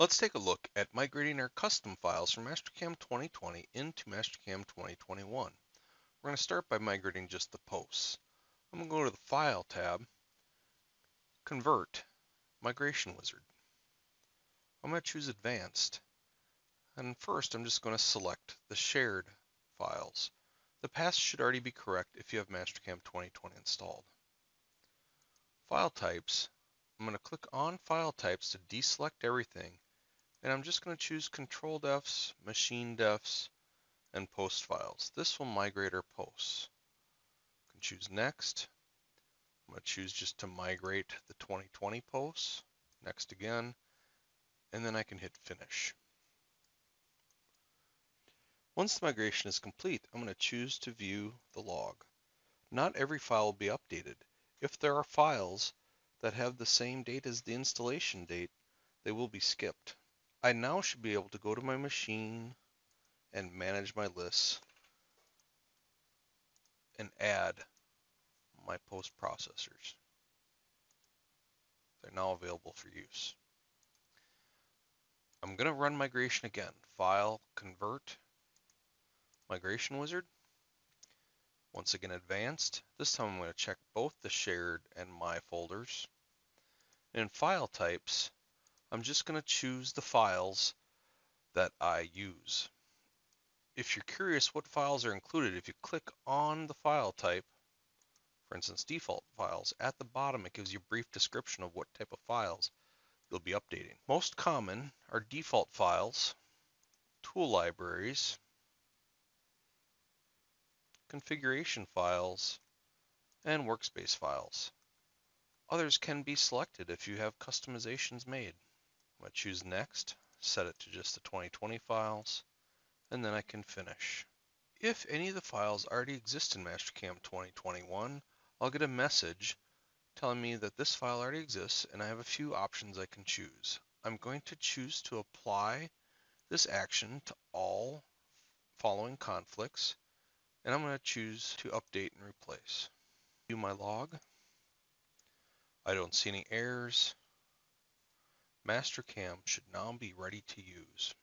Let's take a look at migrating our custom files from Mastercam 2020 into Mastercam 2021. We're going to start by migrating just the posts. I'm going to go to the File tab, Convert, Migration Wizard. I'm going to choose Advanced. And first, I'm just going to select the shared files. The path should already be correct if you have Mastercam 2020 installed. File types, I'm going to click on File Types to deselect everything and I'm just going to choose control defs, machine defs, and post files. This will migrate our posts. I can choose next. I'm going to choose just to migrate the 2020 posts. Next again, and then I can hit finish. Once the migration is complete, I'm going to choose to view the log. Not every file will be updated. If there are files that have the same date as the installation date, they will be skipped. I now should be able to go to my machine and manage my lists and add my post processors. They're now available for use. I'm going to run migration again. File, convert, migration wizard. Once again advanced. This time I'm going to check both the shared and my folders. In file types, I'm just going to choose the files that I use. If you're curious what files are included, if you click on the file type, for instance, default files, at the bottom it gives you a brief description of what type of files you'll be updating. Most common are default files, tool libraries, configuration files, and workspace files. Others can be selected if you have customizations made. I'm going to choose next, set it to just the 2020 files, and then I can finish. If any of the files already exist in Mastercam 2021, I'll get a message telling me that this file already exists and I have a few options I can choose. I'm going to choose to apply this action to all following conflicts and I'm going to choose to update and replace. View my log. I don't see any errors. Mastercam should now be ready to use.